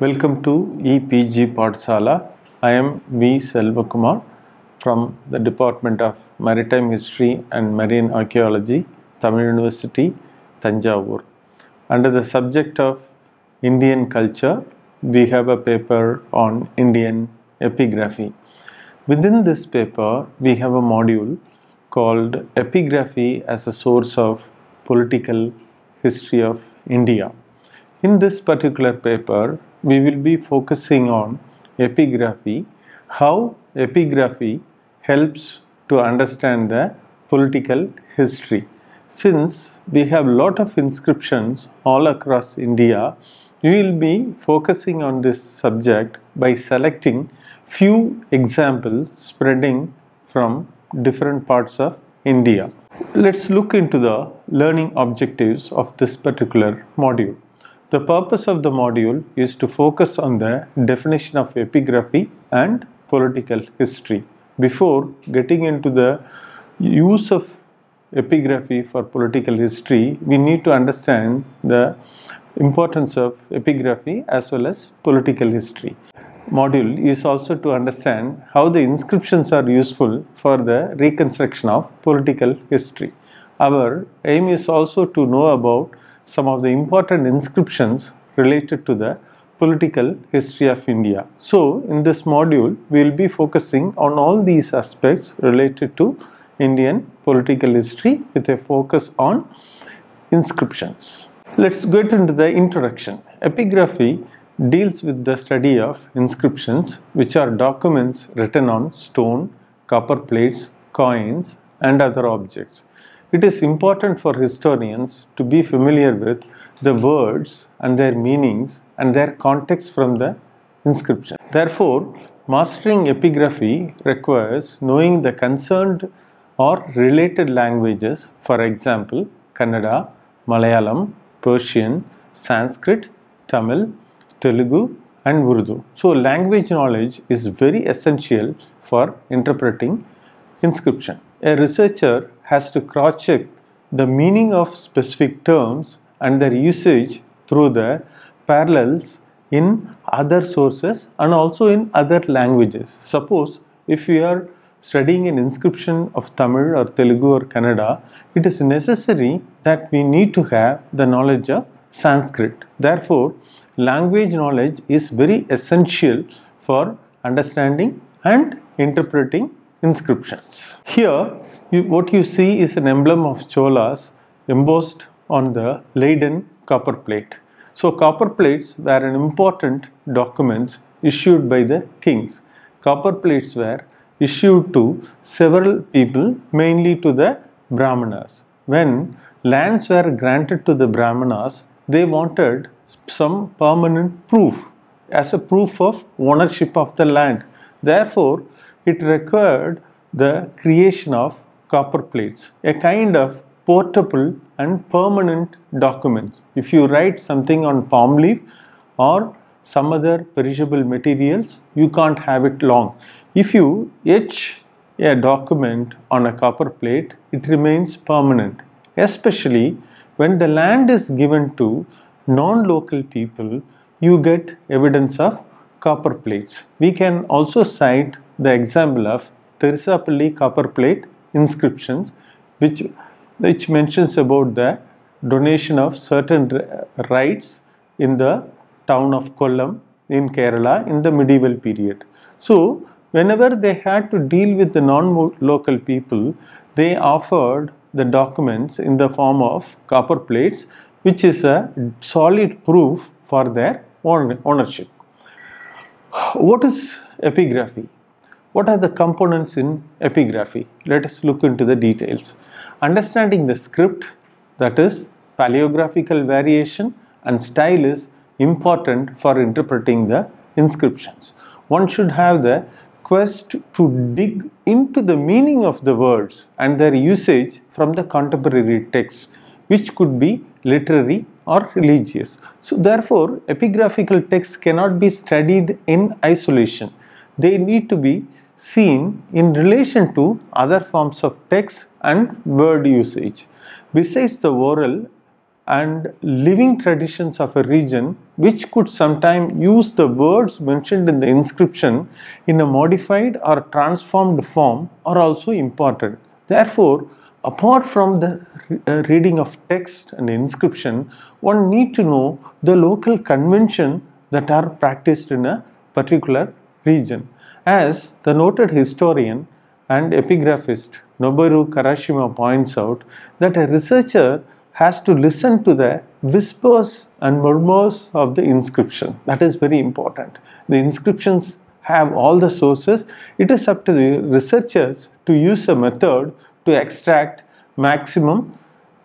Welcome to EPG Pathsala. I am V. Selvakumar from the Department of Maritime History and Marine Archaeology, Tamil University, Tanjavur. Under the subject of Indian culture, we have a paper on Indian epigraphy. Within this paper, we have a module called Epigraphy as a Source of Political History of India. In this particular paper, we will be focusing on epigraphy, how epigraphy helps to understand the political history. Since we have lot of inscriptions all across India, we will be focusing on this subject by selecting few examples spreading from different parts of India. Let's look into the learning objectives of this particular module. The purpose of the module is to focus on the definition of epigraphy and political history. Before getting into the use of epigraphy for political history, we need to understand the importance of epigraphy as well as political history. Module is also to understand how the inscriptions are useful for the reconstruction of political history. Our aim is also to know about some of the important inscriptions related to the political history of India. So, in this module, we will be focusing on all these aspects related to Indian political history with a focus on inscriptions. Let's get into the introduction. Epigraphy deals with the study of inscriptions, which are documents written on stone, copper plates, coins, and other objects. It is important for historians to be familiar with the words and their meanings and their context from the inscription. Therefore, mastering epigraphy requires knowing the concerned or related languages, for example, Kannada, Malayalam, Persian, Sanskrit, Tamil, Telugu, and Urdu. So, language knowledge is very essential for interpreting inscription. A researcher has to cross check the meaning of specific terms and their usage through the parallels in other sources and also in other languages. Suppose if we are studying an inscription of Tamil or Telugu or Kannada, it is necessary that we need to have the knowledge of Sanskrit. Therefore, language knowledge is very essential for understanding and interpreting inscriptions. Here, you, what you see is an emblem of Cholas embossed on the Leiden copper plate. So, copper plates were an important documents issued by the kings. Copper plates were issued to several people, mainly to the Brahmanas. When lands were granted to the Brahmanas, they wanted some permanent proof as a proof of ownership of the land. Therefore, it required the creation of copper plates, a kind of portable and permanent documents. If you write something on palm leaf or some other perishable materials, you can't have it long. If you etch a document on a copper plate, it remains permanent, especially when the land is given to non-local people, you get evidence of copper plates. We can also cite the example of Tharisapalli copper plate inscriptions which, which mentions about the donation of certain rights in the town of Kollam in Kerala in the medieval period. So, whenever they had to deal with the non-local people, they offered the documents in the form of copper plates which is a solid proof for their ownership. What is epigraphy? What are the components in epigraphy? Let us look into the details. Understanding the script, that is, paleographical variation and style is important for interpreting the inscriptions. One should have the quest to dig into the meaning of the words and their usage from the contemporary text, which could be literary or religious. So, therefore, epigraphical texts cannot be studied in isolation. They need to be seen in relation to other forms of text and word usage. Besides the oral and living traditions of a region which could sometimes use the words mentioned in the inscription in a modified or transformed form are also important. Therefore, apart from the uh, reading of text and inscription, one need to know the local convention that are practiced in a particular region. As the noted historian and epigraphist Noboru Karashima points out that a researcher has to listen to the whispers and murmurs of the inscription. That is very important. The inscriptions have all the sources. It is up to the researchers to use a method to extract maximum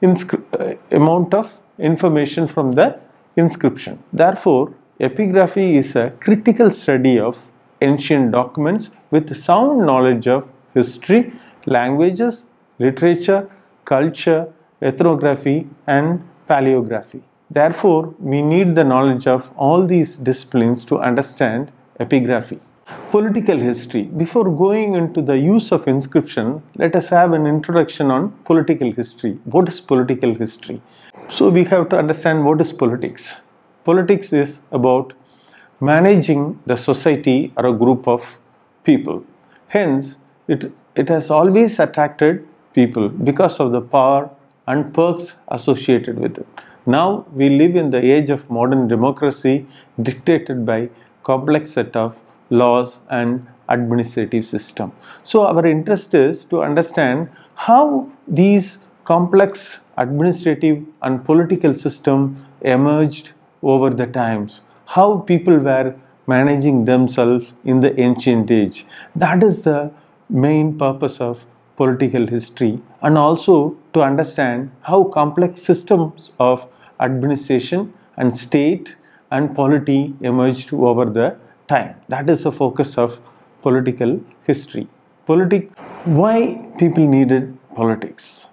uh, amount of information from the inscription. Therefore, epigraphy is a critical study of ancient documents with sound knowledge of history, languages, literature, culture, ethnography and paleography. Therefore, we need the knowledge of all these disciplines to understand epigraphy. Political history. Before going into the use of inscription, let us have an introduction on political history. What is political history? So, we have to understand what is politics. Politics is about managing the society or a group of people. Hence, it, it has always attracted people because of the power and perks associated with it. Now we live in the age of modern democracy dictated by complex set of laws and administrative system. So our interest is to understand how these complex administrative and political system emerged over the times, how people were managing themselves in the ancient age. That is the main purpose of political history and also to understand how complex systems of administration and state and polity emerged over the time. That is the focus of political history. Politics, why people needed politics?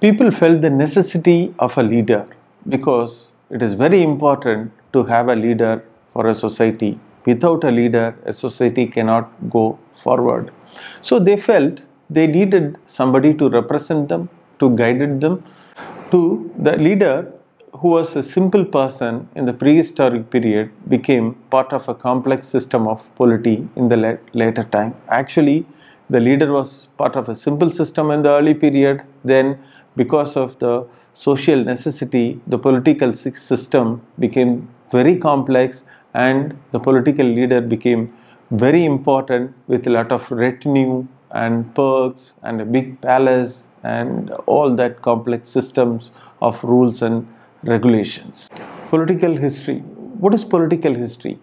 People felt the necessity of a leader because it is very important to have a leader for a society. Without a leader, a society cannot go forward. So they felt they needed somebody to represent them, to guide them, to the leader who was a simple person in the prehistoric period became part of a complex system of polity in the later time. Actually, the leader was part of a simple system in the early period. Then, because of the social necessity, the political system became very complex and the political leader became very important with a lot of retinue and perks and a big palace and all that complex systems of rules and regulations. Political history. What is political history?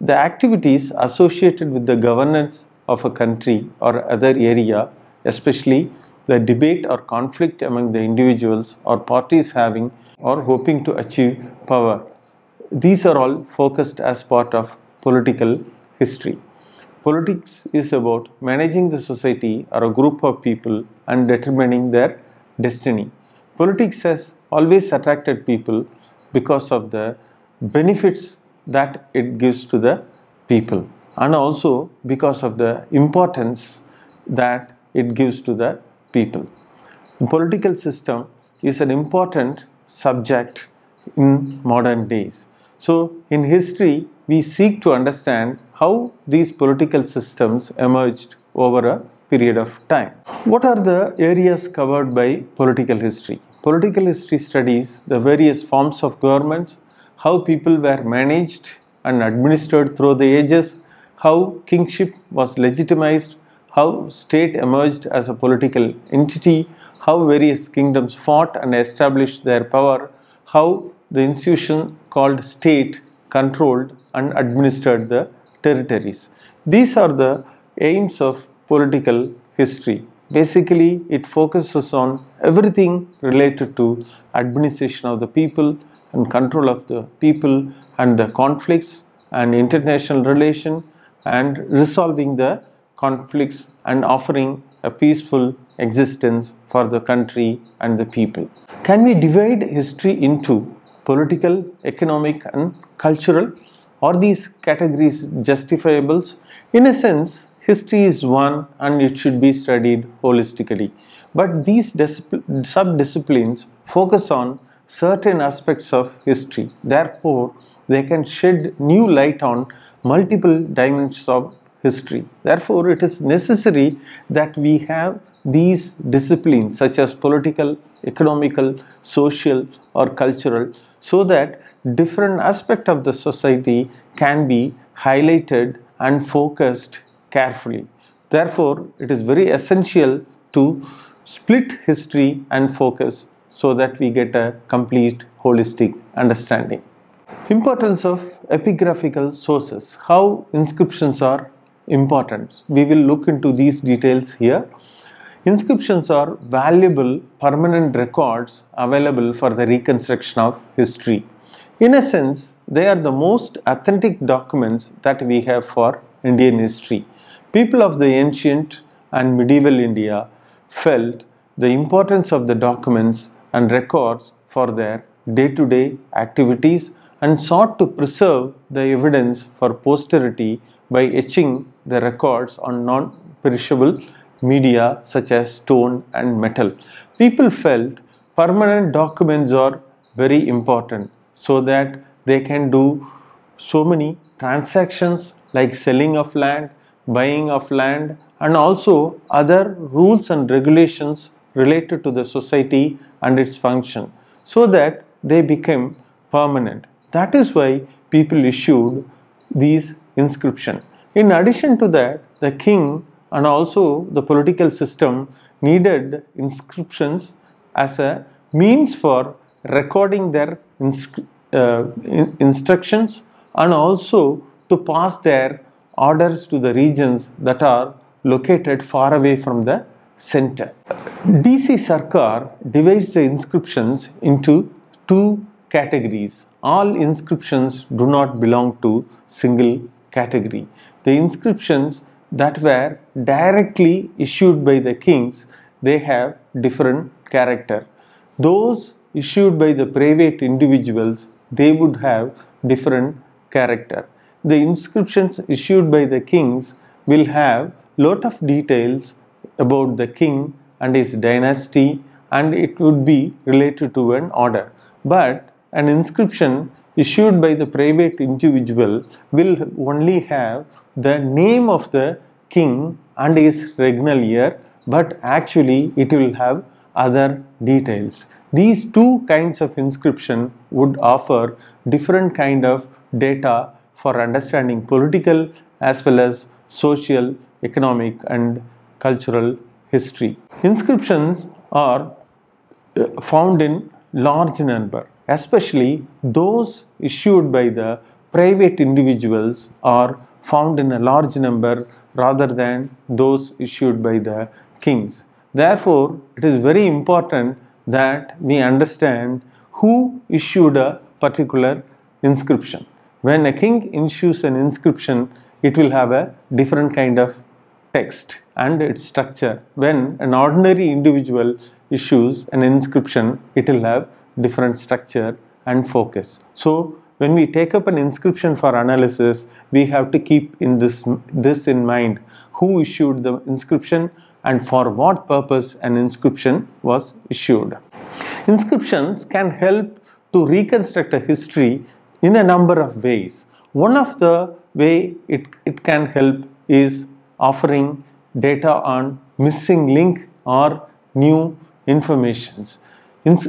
The activities associated with the governance of a country or other area, especially the debate or conflict among the individuals or parties having or hoping to achieve power. These are all focused as part of political history. Politics is about managing the society or a group of people and determining their destiny. Politics has always attracted people because of the benefits that it gives to the people and also because of the importance that it gives to the people. The political system is an important subject in modern days. So, in history, we seek to understand how these political systems emerged over a period of time. What are the areas covered by political history? Political history studies the various forms of governments, how people were managed and administered through the ages, how kingship was legitimized, how state emerged as a political entity, how various kingdoms fought and established their power, how the institution called state controlled and administered the territories. These are the aims of political history. Basically, it focuses on everything related to administration of the people and control of the people and the conflicts and international relation and resolving the conflicts and offering a peaceful existence for the country and the people. Can we divide history into political, economic and cultural? Are these categories justifiables? In a sense, history is one and it should be studied holistically. But these sub-disciplines focus on certain aspects of history. Therefore, they can shed new light on multiple dimensions of history. Therefore, it is necessary that we have these disciplines such as political, economical, social or cultural so that different aspect of the society can be highlighted and focused carefully. Therefore, it is very essential to split history and focus so that we get a complete holistic understanding. Importance of epigraphical sources, how inscriptions are important. We will look into these details here. Inscriptions are valuable permanent records available for the reconstruction of history. In a sense, they are the most authentic documents that we have for Indian history. People of the ancient and medieval India felt the importance of the documents and records for their day to day activities and sought to preserve the evidence for posterity by etching the records on non perishable media such as stone and metal. People felt permanent documents are very important so that they can do so many transactions like selling of land, buying of land, and also other rules and regulations related to the society and its function so that they became permanent. That is why people issued these inscription. In addition to that, the king and also the political system needed inscriptions as a means for recording their uh, in instructions and also to pass their orders to the regions that are located far away from the center. DC Sircar divides the inscriptions into two categories. All inscriptions do not belong to single category. The inscriptions that were directly issued by the kings, they have different character. Those issued by the private individuals, they would have different character. The inscriptions issued by the kings will have lot of details about the king and his dynasty and it would be related to an order. But an inscription issued by the private individual will only have the name of the king and his regnal year but actually it will have other details. These two kinds of inscription would offer different kind of data for understanding political as well as social, economic and cultural history. Inscriptions are uh, found in large number, especially those issued by the private individuals are found in a large number rather than those issued by the kings. Therefore, it is very important that we understand who issued a particular inscription. When a king issues an inscription, it will have a different kind of text and its structure. When an ordinary individual issues an inscription, it will have different structure and focus. So, when we take up an inscription for analysis, we have to keep in this, this in mind who issued the inscription and for what purpose an inscription was issued. Inscriptions can help to reconstruct a history in a number of ways. One of the way it, it can help is offering data on missing link or new informations. Ins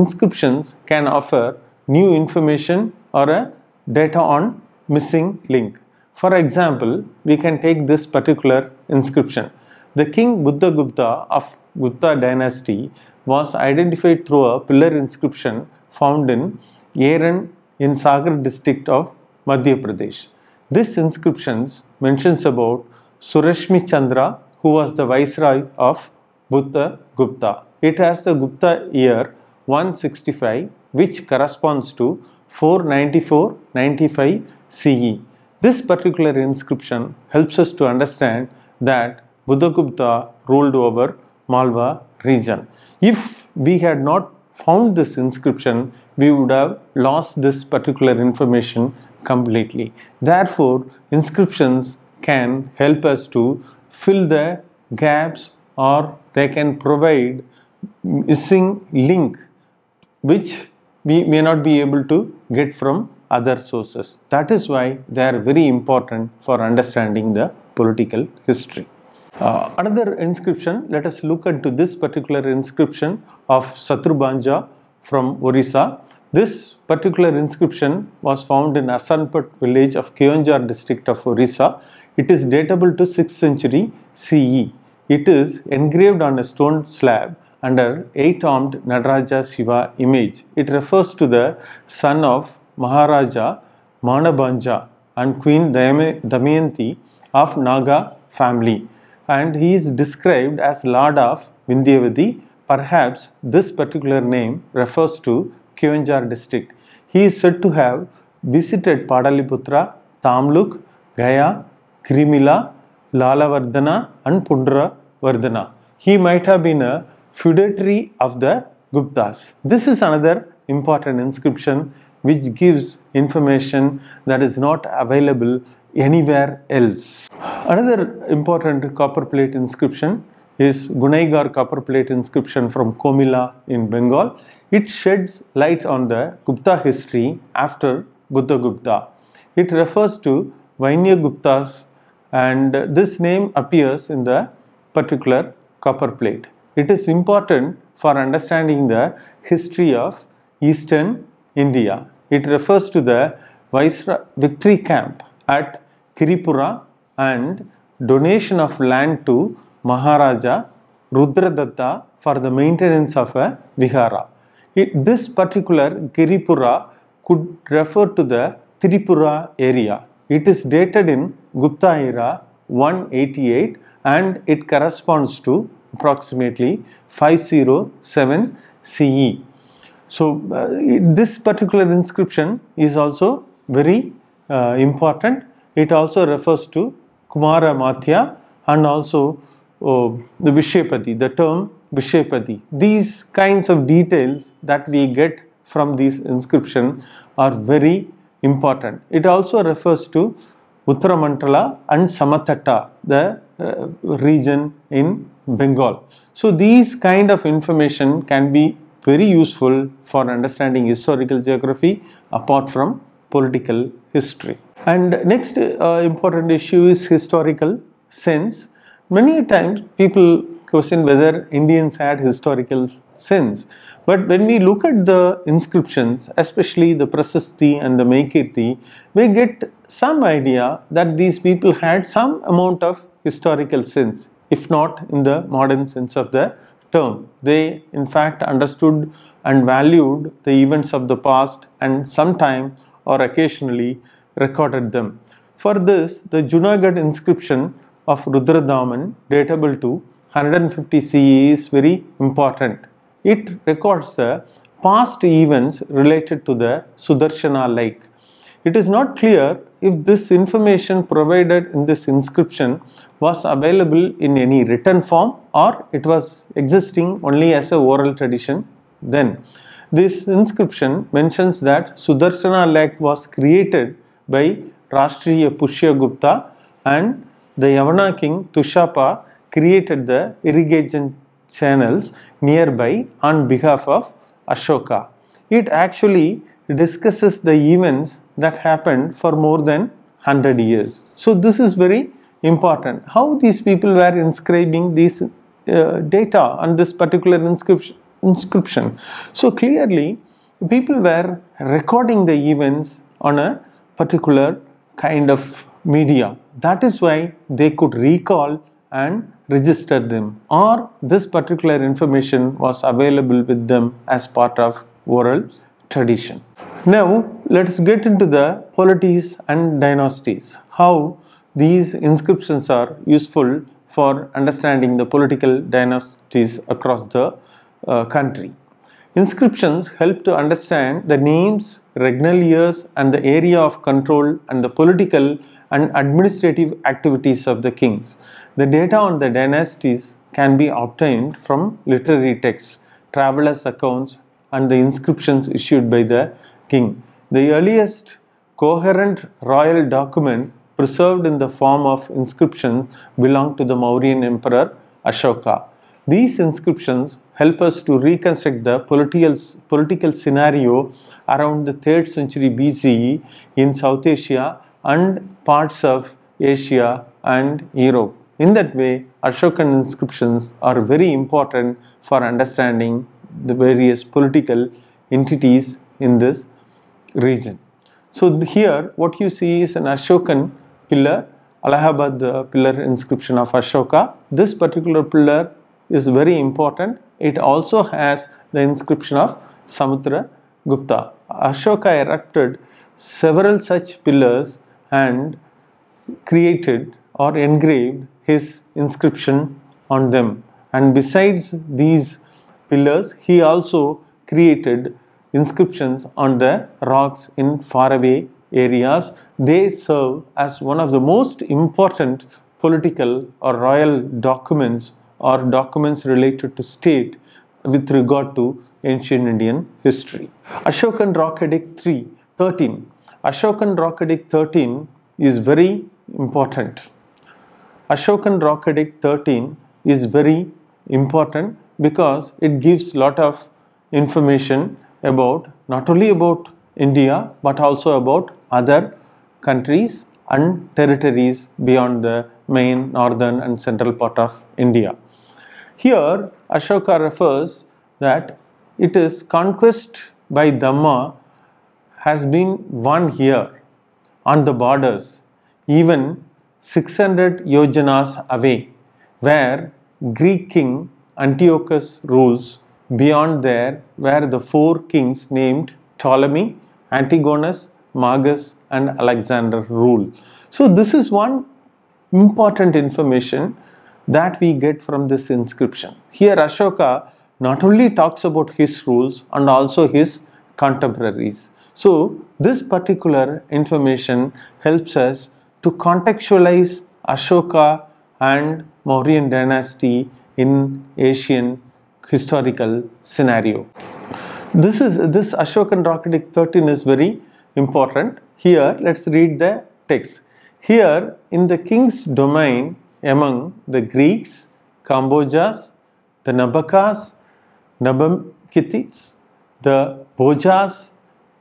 inscriptions can offer new information or a data on missing link. For example, we can take this particular inscription. The king Buddha Gupta of Gupta dynasty was identified through a pillar inscription found in Eran in Sagar district of Madhya Pradesh. This inscription mentions about Surashmi Chandra who was the viceroy of Buddha Gupta. It has the Gupta year 165 which corresponds to 494-95 CE. This particular inscription helps us to understand that Buddhagupta ruled over Malwa region. If we had not found this inscription, we would have lost this particular information completely. Therefore, inscriptions can help us to fill the gaps or they can provide missing link which we may not be able to get from other sources. That is why they are very important for understanding the political history. Uh, another inscription, let us look into this particular inscription of Satrubanja from Orissa. This particular inscription was found in Asanpat village of Keonjhar district of Orissa. It is datable to 6th century CE. It is engraved on a stone slab under eight-armed Nadaraja Shiva image. It refers to the son of Maharaja Manabanja and Queen Damayanti of Naga family and he is described as Lord of Vindhyavati. Perhaps this particular name refers to Keonjhar district. He is said to have visited Padaliputra, Tamluk, Gaya, Kirimila, Lalavardhana and Pundra Vardhana. He might have been a feudatory of the Guptas. This is another important inscription which gives information that is not available anywhere else. Another important copper plate inscription is Gunaighar copper plate inscription from Comilla in Bengal. It sheds light on the Gupta history after Buddha Gupta. It refers to Vainya Guptas and this name appears in the particular copper plate. It is important for understanding the history of eastern India. It refers to the victory camp at Kiripura and donation of land to Maharaja Rudradatta for the maintenance of a vihara. It, this particular Kiripura could refer to the Tripura area. It is dated in Gupta era 188 and it corresponds to approximately 507 CE. So, uh, this particular inscription is also very uh, important it also refers to Kumara Mathya and also uh, the Vishepati, the term Vishepati. These kinds of details that we get from these inscription are very important. It also refers to Uttaramantala and Samatatta, the uh, region in Bengal. So these kind of information can be very useful for understanding historical geography apart from political history. And next uh, important issue is historical sense. Many times people question whether Indians had historical sense. But when we look at the inscriptions, especially the Prasasti and the Meykirti, we get some idea that these people had some amount of historical sense, if not in the modern sense of the term. They in fact understood and valued the events of the past and sometimes or occasionally recorded them. For this, the Junagadh inscription of Rudradaman, datable to 150 CE, is very important. It records the past events related to the Sudarshana lake. It is not clear if this information provided in this inscription was available in any written form or it was existing only as a oral tradition then. This inscription mentions that Sudarshana lake was created by Rashtriya Pushyagupta and the Yavana king Tushaspa created the irrigation channels nearby on behalf of Ashoka. It actually discusses the events that happened for more than 100 years. So this is very important. How these people were inscribing these uh, data on this particular inscription, inscription. So clearly people were recording the events on a particular kind of media. That is why they could recall and register them or this particular information was available with them as part of oral tradition. Now let us get into the polities and dynasties. How these inscriptions are useful for understanding the political dynasties across the uh, country. Inscriptions help to understand the names, regnal years and the area of control and the political and administrative activities of the kings. The data on the dynasties can be obtained from literary texts, travelers' accounts and the inscriptions issued by the king. The earliest coherent royal document preserved in the form of inscription belonged to the Mauryan emperor Ashoka. These inscriptions help us to reconstruct the political, political scenario around the 3rd century BCE in South Asia and parts of Asia and Europe. In that way, Ashokan inscriptions are very important for understanding the various political entities in this region. So here what you see is an Ashokan pillar, Allahabad uh, pillar inscription of Ashoka. This particular pillar is very important. It also has the inscription of Samudra Gupta. Ashoka erected several such pillars and created or engraved his inscription on them. And besides these pillars, he also created inscriptions on the rocks in faraway areas. They serve as one of the most important political or royal documents or documents related to state with regard to ancient Indian history. Ashokan Rock Edict 3, 13. Ashokan Rock Edict 13 is very important. Ashokan Rock Edict 13 is very important because it gives lot of information about not only about India but also about other countries and territories beyond the main northern and central part of India. Here Ashoka refers that it is conquest by Dhamma has been won here on the borders even 600 yojanas away where Greek king Antiochus rules Beyond there were the four kings named Ptolemy, Antigonus, Magas and Alexander rule. So this is one important information that we get from this inscription. Here Ashoka not only talks about his rules and also his contemporaries. So this particular information helps us to contextualize Ashoka and Mauryan dynasty in Asian historical scenario. This is this Ashokan Rock Edict 13 is very important. Here let's read the text. Here in the king's domain among the Greeks, Kambojas, the Nabakas, Nabamkitites, the Bojas,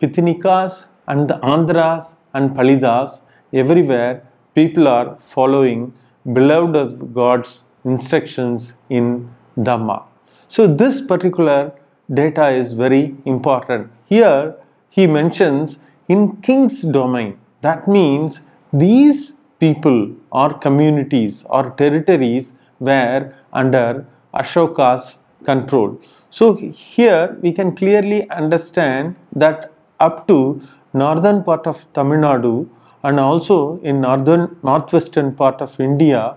Pitinikas and the Andhras and Palidas, everywhere people are following beloved of God's instructions in Dhamma. So this particular data is very important. Here he mentions in king's domain. That means these people or communities or territories were under Ashoka's control. So here we can clearly understand that up to northern part of Tamil Nadu and also in northern northwestern part of India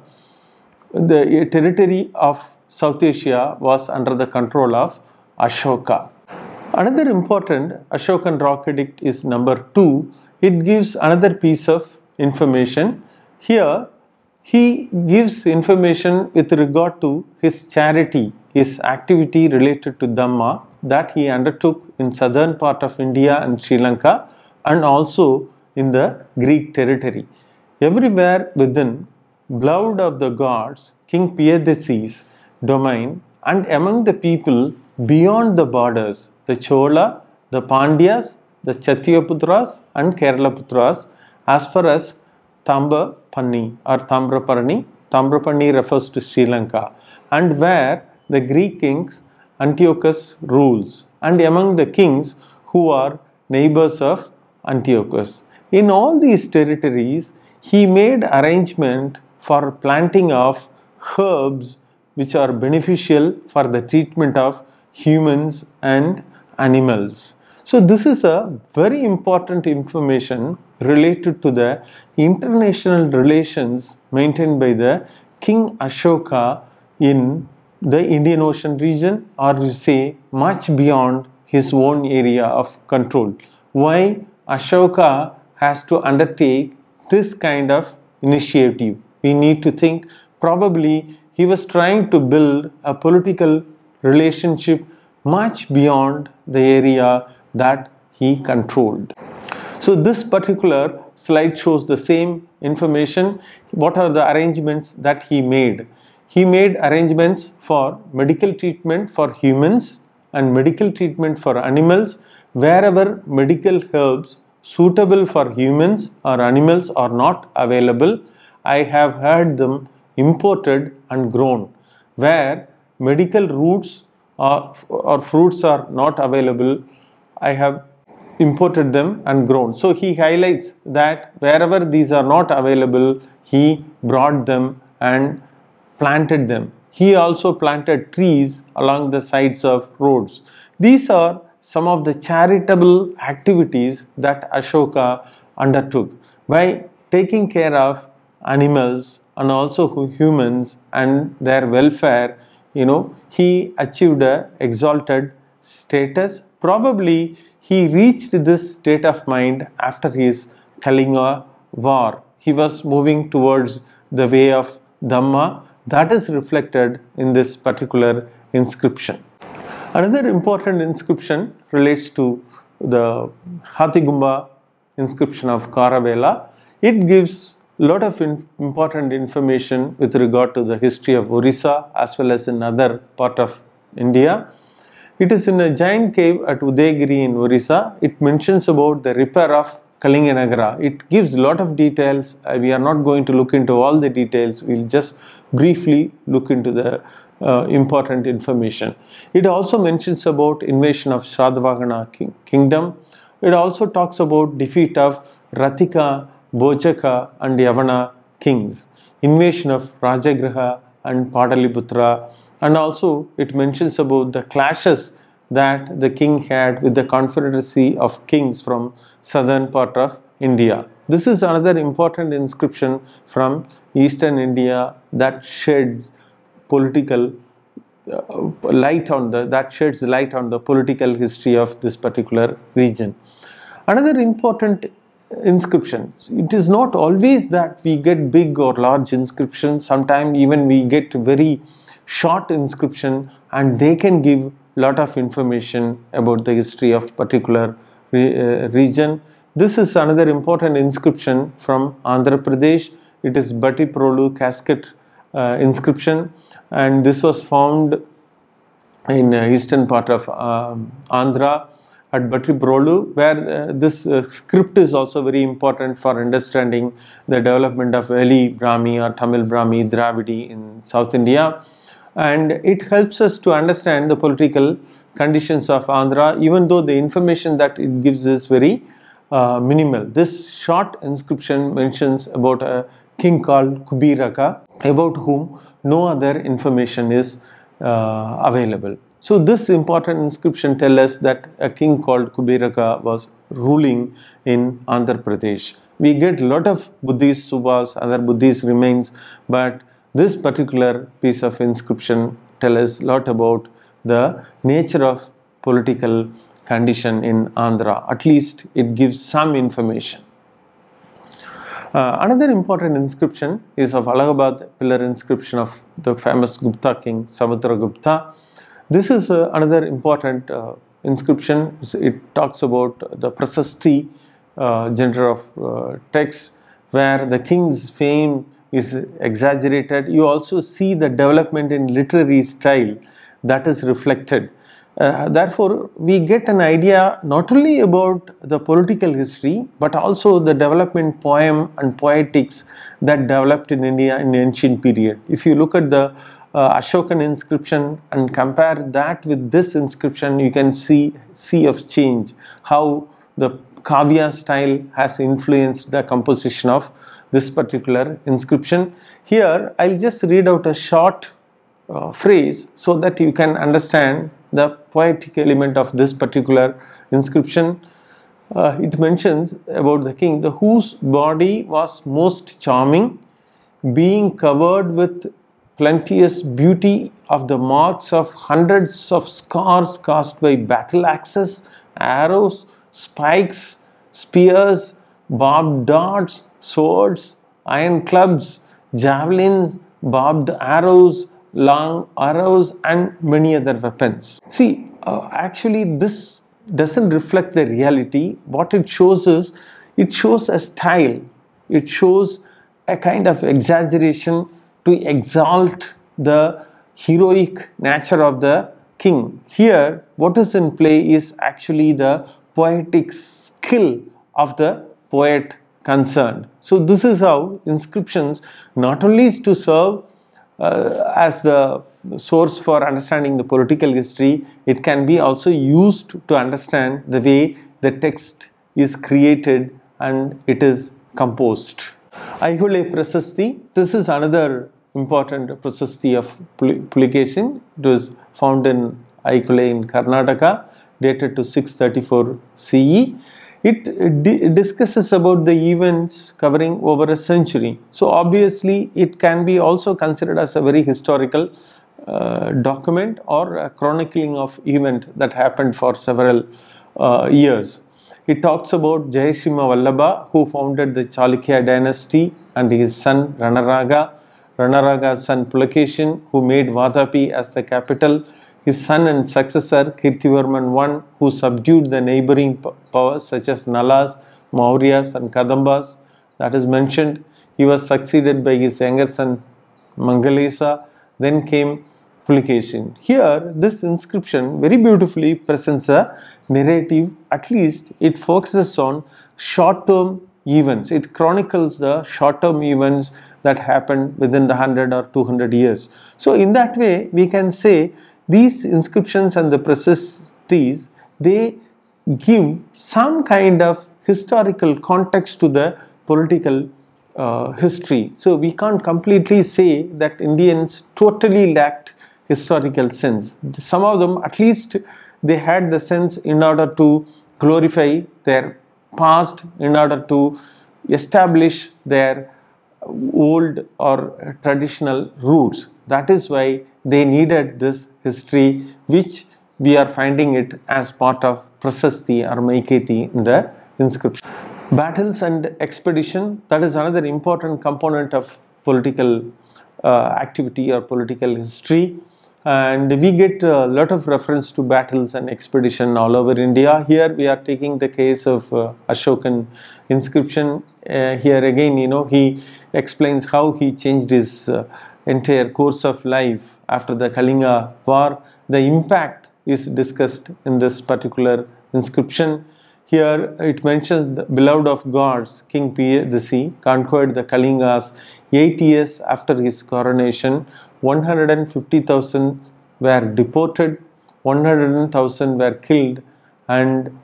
the territory of South Asia was under the control of Ashoka. Another important Ashokan rock edict is number 2. It gives another piece of information. Here he gives information with regard to his charity, his activity related to Dhamma that he undertook in southern part of India and Sri Lanka and also in the Greek territory. Everywhere within, beloved of the gods, King Piyadasis domain and among the people beyond the borders, the Chola, the Pandyas, the Kshatriyaputras and Keralaputras as far as Tambrapanni or Tambraparni, Tambrapanni refers to Sri Lanka and where the Greek kings Antiochus rules and among the kings who are neighbors of Antiochus. In all these territories, he made arrangement for planting of herbs which are beneficial for the treatment of humans and animals. So this is a very important information related to the international relations maintained by the King Ashoka in the Indian Ocean region or you say much beyond his own area of control. Why Ashoka has to undertake this kind of initiative? We need to think probably he was trying to build a political relationship much beyond the area that he controlled. So this particular slide shows the same information. What are the arrangements that he made? he made arrangements for medical treatment for humans and medical treatment for animals wherever medical herbs suitable for humans or animals are not available. I have had them imported and grown where medical roots or, or fruits are not available. I have imported them and grown. So he highlights that wherever these are not available, he brought them and planted them. He also planted trees along the sides of roads. These are some of the charitable activities that Ashoka undertook by taking care of animals and also humans and their welfare you know he achieved a exalted status probably he reached this state of mind after his Kalinga war. He was moving towards the way of Dhamma. That is reflected in this particular inscription. Another important inscription relates to the Hathigumpha inscription of Kharavela. It gives lot of in important information with regard to the history of Orissa as well as in other part of India. It is in a giant cave at Udayagiri in Orissa. It mentions about the repair of Kalinganagara. It gives a lot of details. Uh, we are not going to look into all the details. We'll just briefly look into the uh, important information. It also mentions about invasion of Shadavahana king kingdom. It also talks about defeat of Ratika, Bojaka and Yavana kings, invasion of Rajagriha and Padaliputra, and also it mentions about the clashes that the king had with the confederacy of kings from southern part of India. This is another important inscription from eastern India that sheds political uh, light on the that sheds light on the political history of this particular region. Another important inscription. It is not always that we get big or large inscriptions. Sometimes even we get very short inscription and they can give lot of information about the history of particular uh, region. This is another important inscription from Andhra Pradesh. It is Bhattiprolu casket uh, inscription and this was found in uh, eastern part of um, Andhra at Bhattiprolu where uh, this uh, script is also very important for understanding the development of early Brahmi or Tamil Brahmi Dravidi in South India and it helps us to understand the political conditions of Andhra even though the information that it gives is very uh, minimal. This short inscription mentions about a king called Kubiraka about whom no other information is uh, available. So this important inscription tells us that a king called Kubiraka was ruling in Andhra Pradesh. We get a lot of Buddhist stupas, other Buddhist remains, but this particular piece of inscription tells us a lot about the nature of political condition in Andhra. At least it gives some information. Uh, another important inscription is of Allahabad pillar inscription of the famous Gupta king Samudragupta. This is uh, another important uh, inscription. It talks about the Prasasti uh, genre of text where the king's fame is exaggerated. You also see the development in literary style that is reflected. Uh, therefore, we get an idea not only about the political history but also the development poem and poetics that developed in India in ancient period. If you look at the uh, Ashokan inscription and compare that with this inscription, you can see sea of change, how the Kavya style has influenced the composition of this particular inscription. Here, I'll just read out a short uh, phrase so that you can understand the poetic element of this particular inscription. Uh, it mentions about the king, the whose body was most charming, being covered with plenteous beauty of the marks of hundreds of scars cast by battle axes, arrows, spikes, spears, barbed darts, swords, iron clubs, javelins, barbed arrows, long arrows and many other weapons. See, uh, actually this doesn't reflect the reality. What it shows is, it shows a style. It shows a kind of exaggeration to exalt the heroic nature of the king. Here, what is in play is actually the poetic skill of the poet concerned. So, this is how inscriptions not only is to serve uh, as the source for understanding the political history, it can be also used to understand the way the text is created and it is composed. Aihole Prasasti, this is another important Prasasti of Pulakeshin. It was found in Aihole in Karnataka, dated to 634 CE. It discusses about the events covering over a century. So obviously it can be also considered as a very historical uh, document or a chronicling of event that happened for several uh, years. It talks about Jayasimha Vallabha who founded the Chalukya dynasty and his son Ranaraga, Ranaraga's son Pulakeshin who made Vadapi as the capital, his son and successor Kirtivarman I who subdued the neighboring powers such as Nalas, Mauryas and Kadambas that is mentioned. He was succeeded by his younger son Mangalesa. Then came Pulakeshin. Here, this inscription very beautifully presents a narrative, at least it focuses on short term events. It chronicles the short term events that happened within the 100 or 200 years. So, in that way, we can say these inscriptions and the Prasastis, they give some kind of historical context to the political uh, history. So, we can't completely say that Indians totally lacked historical sense. Some of them, at least, they had the sense in order to glorify their past, in order to establish their old or traditional roots. That is why they needed this history, which we are finding it as part of Prasasti or Meykirti in the inscription. Battles and expedition, that is another important component of political uh, activity or political history and we get a lot of reference to battles and expedition all over India. Here we are taking the case of uh, Ashokan inscription. Uh, here again, you know, he explains how he changed his uh, entire course of life after the Kalinga war. The impact is discussed in this particular inscription. Here it mentions the beloved of gods, King Piyadasi, conquered the Kalingas eight years after his coronation 150,000 were deported, 100,000 were killed, and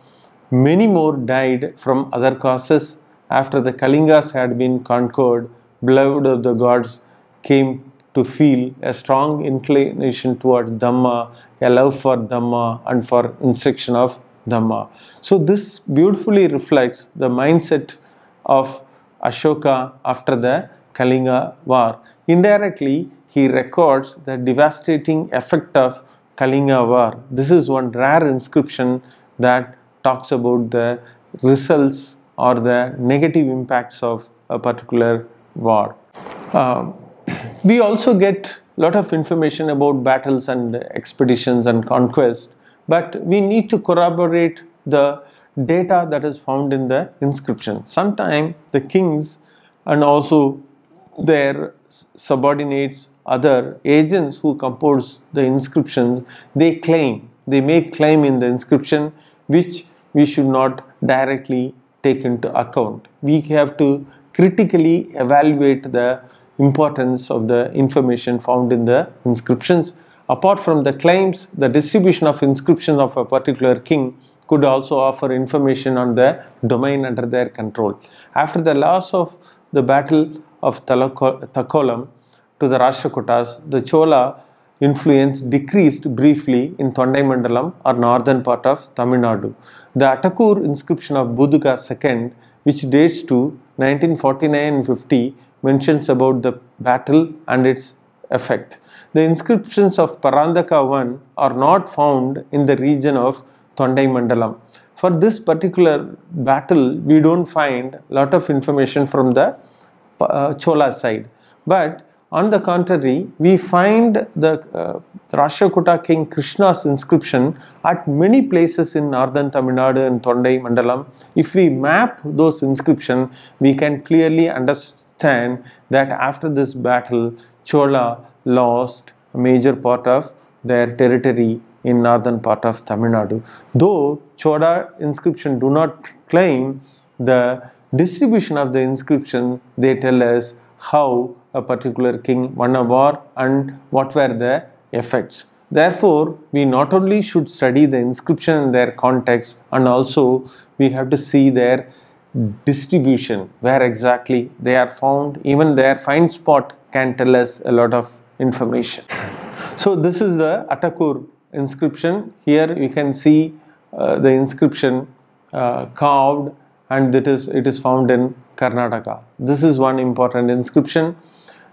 many more died from other causes. After the Kalingas had been conquered, beloved of the gods came to feel a strong inclination towards Dhamma, a love for Dhamma, and for instruction of Dhamma. So, this beautifully reflects the mindset of Ashoka after the Kalinga war. Indirectly, he records the devastating effect of Kalinga war. This is one rare inscription that talks about the results or the negative impacts of a particular war. Uh, we also get a lot of information about battles and expeditions and conquest, but we need to corroborate the data that is found in the inscription. Sometimes the kings and also their subordinates other agents who compose the inscriptions, they claim, they make claim in the inscription which we should not directly take into account. We have to critically evaluate the importance of the information found in the inscriptions. Apart from the claims, the distribution of inscriptions of a particular king could also offer information on the domain under their control. After the loss of the battle of Takkolam, to the Rashtrakutas, the Chola influence decreased briefly in Tondai Mandalam or northern part of Tamil Nadu. The Atakur inscription of Butuga II, which dates to 1949 50, mentions about the battle and its effect. The inscriptions of Parantaka I are not found in the region of Tondai Mandalam. For this particular battle, we don't find a lot of information from the uh, Chola side. But on the contrary, we find the uh, King Krishna's inscription at many places in northern Tamil Nadu and Tondai Mandalam. If we map those inscriptions, we can clearly understand that after this battle, Chola lost a major part of their territory in northern part of Tamil Nadu. Though Chola inscription do not claim the distribution of the inscription, they tell us how a particular king won a war and what were the effects. Therefore, we not only should study the inscription and their context and also we have to see their distribution, where exactly they are found. Even their find spot can tell us a lot of information. So this is the Atakur inscription. Here you can see uh, the inscription uh, carved and it is, it is found in Karnataka. This is one important inscription.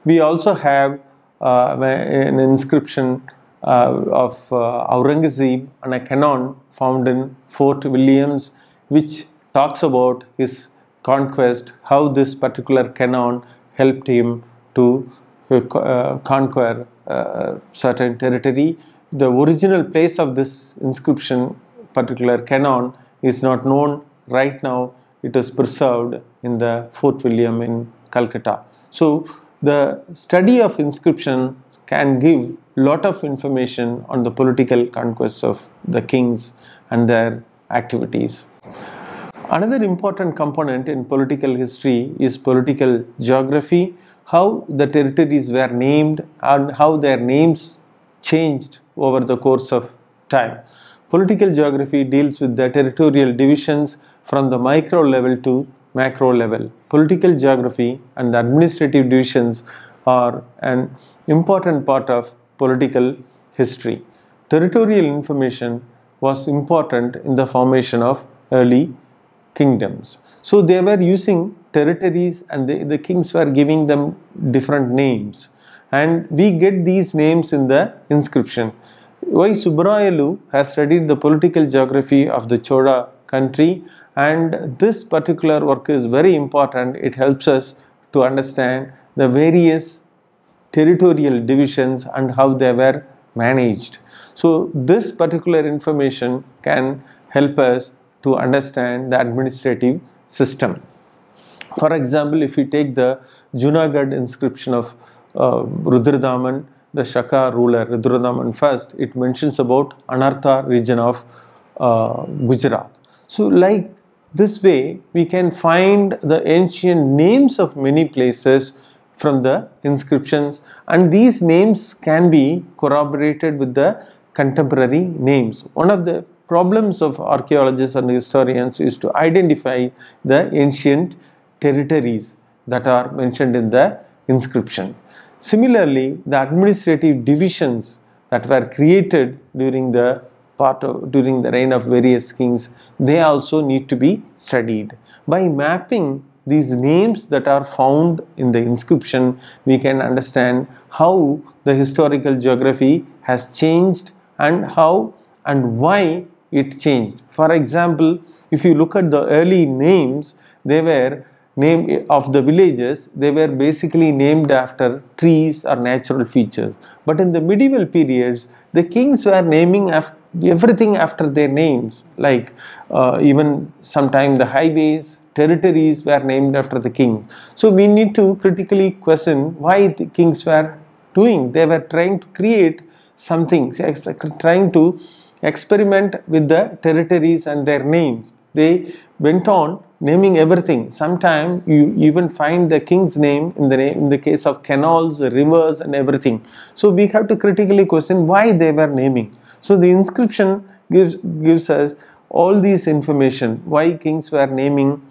We also have uh, an inscription uh, of uh, Aurangzeb and a cannon found in Fort Williams which talks about his conquest, how this particular cannon helped him to uh, conquer uh, certain territory. The original place of this inscription, particular cannon, is not known right now. It is preserved in the Fort William in Calcutta. So the study of inscription can give lot of information on the political conquests of the kings and their activities. Another important component in political history is political geography, how the territories were named and how their names changed over the course of time. Political geography deals with the territorial divisions from the micro level to macro level. Political geography and the administrative divisions are an important part of political history. Territorial information was important in the formation of early kingdoms. So they were using territories and they, the kings were giving them different names. And we get these names in the inscription. Y. Subbarayalu has studied the political geography of the Chola country and this particular work is very important. It helps us to understand the various territorial divisions and how they were managed. So this particular information can help us to understand the administrative system. For example, if we take the Junagadh inscription of uh, Rudradaman, the Shaka ruler Rudradaman first, it mentions about Anartha region of uh, Gujarat. So like this way, we can find the ancient names of many places from the inscriptions and these names can be corroborated with the contemporary names. One of the problems of archaeologists and historians is to identify the ancient territories that are mentioned in the inscription. Similarly, the administrative divisions that were created during the part of during the reign of various kings, they also need to be studied. By mapping these names that are found in the inscription, we can understand how the historical geography has changed and how and why it changed. For example, if you look at the early names, they were name of the villages, they were basically named after trees or natural features. But in the medieval periods, the kings were naming everything after their names, like uh, even sometime the highways, territories were named after the kings. So we need to critically question why the kings were doing. They were trying to create something, trying to experiment with the territories and their names. They went on naming everything. Sometimes you even find the king's name in the name in the case of canals, rivers, and everything. So we have to critically question why they were naming. So the inscription gives gives us all these information why kings were naming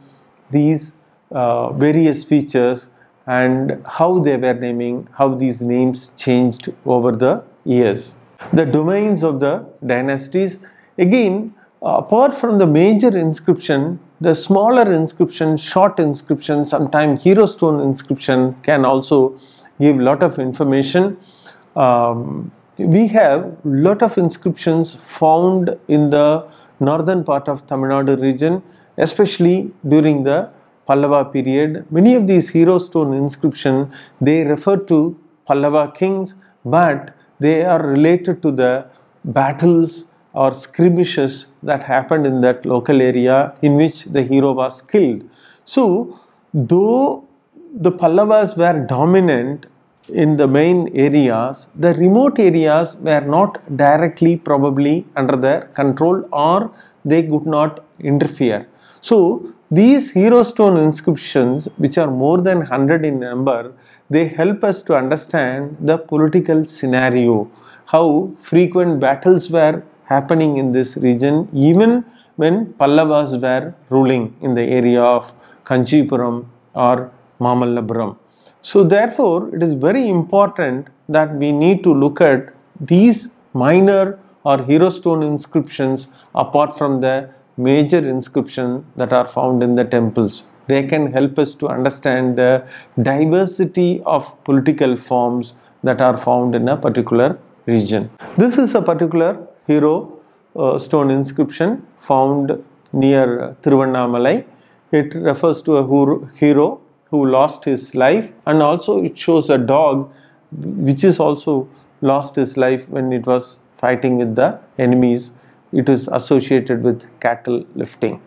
these uh, various features and how they were naming, how these names changed over the years. The domains of the dynasties, again, apart from the major inscription, the smaller inscription, short inscription, sometimes hero stone inscription can also give lot of information. Um, we have lot of inscriptions found in the northern part of Tamil Nadu region especially during the Pallava period. Many of these hero stone inscriptions, they refer to Pallava kings, but they are related to the battles or skirmishes that happened in that local area in which the hero was killed. So, though the Pallavas were dominant in the main areas, the remote areas were not directly probably under their control or they could not interfere. So these hero stone inscriptions, which are more than 100 in number, they help us to understand the political scenario, how frequent battles were happening in this region even when Pallavas were ruling in the area of Kanchipuram or Mamallapuram. So therefore, it is very important that we need to look at these minor or hero stone inscriptions apart from the major inscription that are found in the temples. They can help us to understand the diversity of political forms that are found in a particular region. This is a particular hero uh, stone inscription found near Tiruvannamalai. It refers to a hero who lost his life and also it shows a dog which is also lost his life when it was fighting with the enemies it is associated with cattle lifting.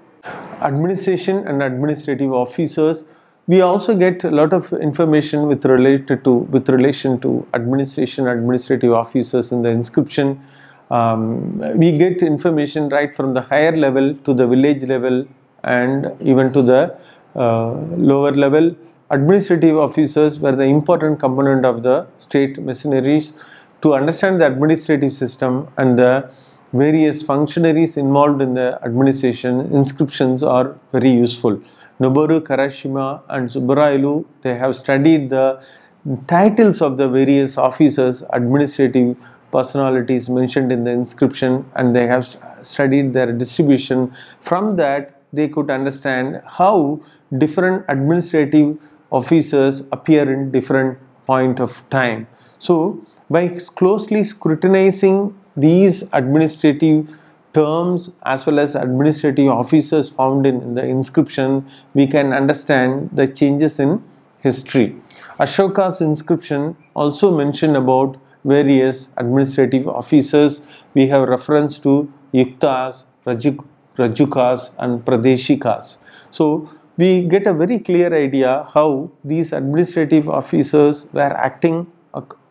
Administration and administrative officers we also get a lot of information with related to with relation to administration administrative officers in the inscription um, we get information right from the higher level to the village level and even to the Uh, lower level administrative officers were the important component of the state machineries to understand the administrative system and the various functionaries involved in the administration, inscriptions are very useful. Noboru Karashima and Subbarayalu, they have studied the titles of the various officers, administrative personalities mentioned in the inscription and they have studied their distribution. From that, they could understand how different administrative officers appear in different point of time. So, by closely scrutinizing these administrative terms as well as administrative officers found in, in the inscription, we can understand the changes in history. Ashoka's inscription also mentioned about various administrative officers. We have reference to Yuktas, Rajuk, Rajukas and Pradeshikas. So we get a very clear idea how these administrative officers were acting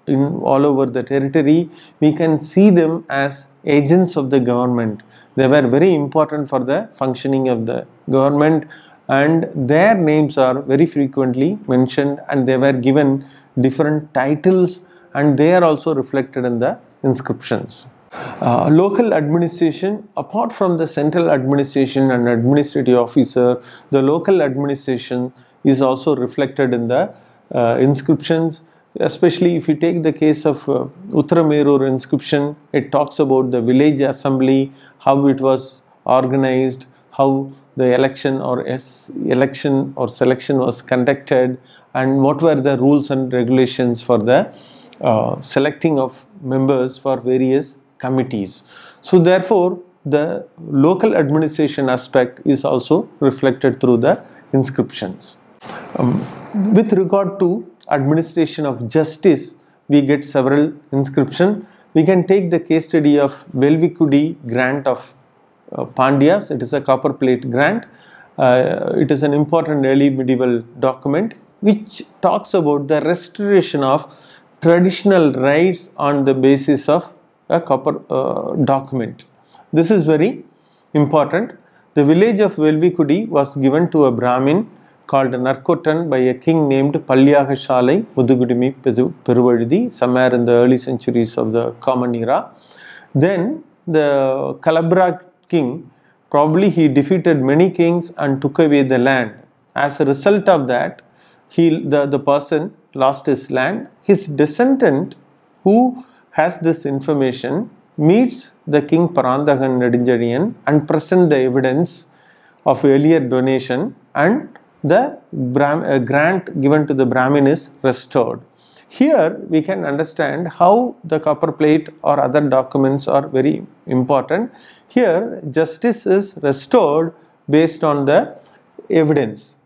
in all over the territory, we can see them as agents of the government. They were very important for the functioning of the government and their names are very frequently mentioned and they were given different titles and they are also reflected in the inscriptions. Uh, local administration, apart from the central administration and administrative officer, the local administration is also reflected in the uh, inscriptions. Especially if you take the case of uh, Uttaramerur inscription, it talks about the village assembly, how it was organized, how the election or election or selection was conducted, and what were the rules and regulations for the uh, selecting of members for various committees. So therefore, the local administration aspect is also reflected through the inscriptions. Um, with regard to administration of justice, we get several inscription. We can take the case study of Velvikudi grant of uh, Pandyas. It is a copper plate grant. Uh, it is an important early medieval document which talks about the restoration of traditional rights on the basis of a copper uh, document. This is very important. The village of Velvikudi was given to a Brahmin called Narkottan by a king named Palyagashalai Mudukudumi Peruvazhi somewhere in the early centuries of the Common Era. Then the Kalabra king, probably he defeated many kings and took away the land. As a result of that, he, the, the person lost his land. His descendant who has this information meets the king Parandagan Nedunchezhiyan and present the evidence of earlier donation and the uh, grant given to the Brahmin is restored. Here we can understand how the copper plate or other documents are very important. Here justice is restored based on the evidence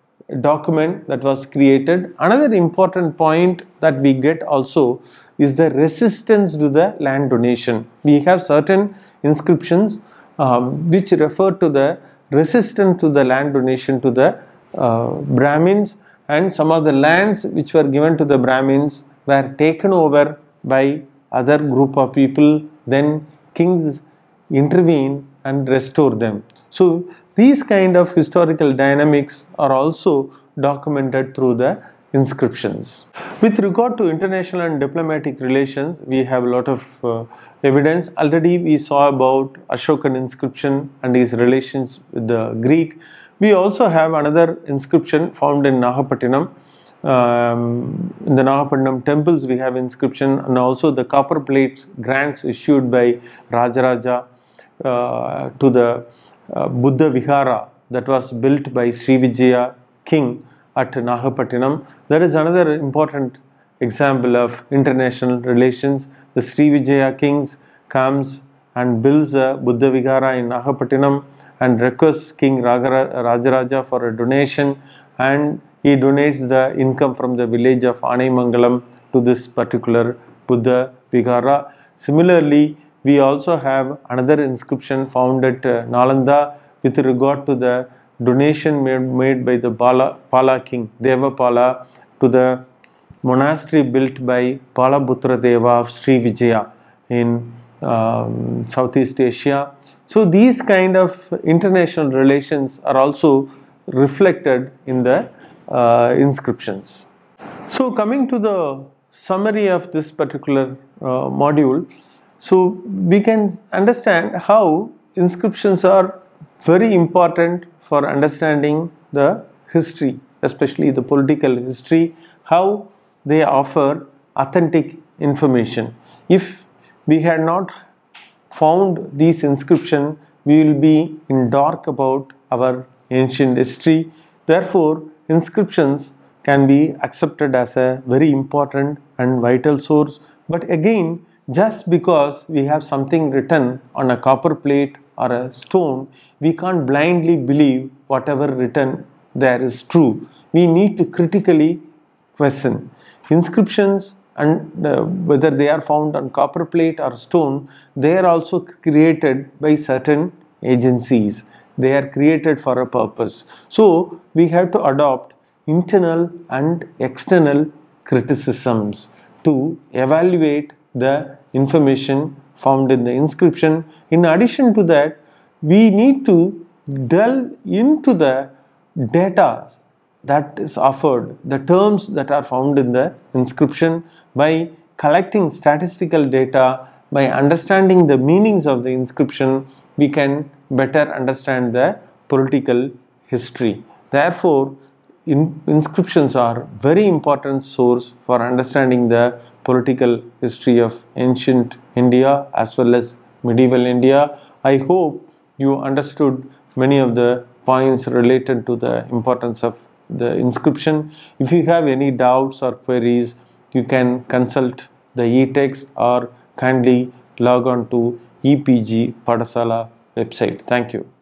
document that was created. Another important point that we get also is the resistance to the land donation. We have certain inscriptions um, which refer to the resistance to the land donation to the uh, Brahmins and some of the lands which were given to the Brahmins were taken over by other group of people, then kings intervene and restore them. So these kind of historical dynamics are also documented through the inscriptions. With regard to international and diplomatic relations, we have a lot of uh, evidence. Already we saw about Ashokan inscription and his relations with the Greek. We also have another inscription found in Nagapattinam. Um, in the Nagapattinam temples we have inscription and also the copper plate grants issued by Rajaraja uh, to the uh, Buddha Vihara that was built by Srivijaya king at Nagapattinam. There is another important example of international relations. The Sri Vijaya kings comes and builds a Buddha Vihara in Nagapattinam and requests King Rajaraja for a donation and he donates the income from the village of Anaimangalam to this particular Buddha Vihara. Similarly, we also have another inscription found at uh, Nalanda with regard to the donation made, made by the Pala, Pala king Devapala to the monastery built by Balaputra Deva of Sri Vijaya in um, Southeast Asia. So these kind of international relations are also reflected in the uh, inscriptions. So coming to the summary of this particular uh, module, so we can understand how inscriptions are very important for understanding the history, especially the political history, how they offer authentic information. If we had not found these inscription, we will be in dark about our ancient history. Therefore, inscriptions can be accepted as a very important and vital source. But again, just because we have something written on a copper plate or a stone, we can't blindly believe whatever written there is true. We need to critically question. Inscriptions and uh, whether they are found on copper plate or stone, they are also created by certain agencies. They are created for a purpose. So we have to adopt internal and external criticisms to evaluate the information found in the inscription. In addition to that, we need to delve into the data that is offered, the terms that are found in the inscription by collecting statistical data, by understanding the meanings of the inscription, we can better understand the political history. Therefore, in, inscriptions are very important source for understanding the political history of ancient India as well as medieval India. I hope you understood many of the points related to the importance of the inscription. If you have any doubts or queries, you can consult the e-text or kindly log on to EPG Pathshala website. Thank you.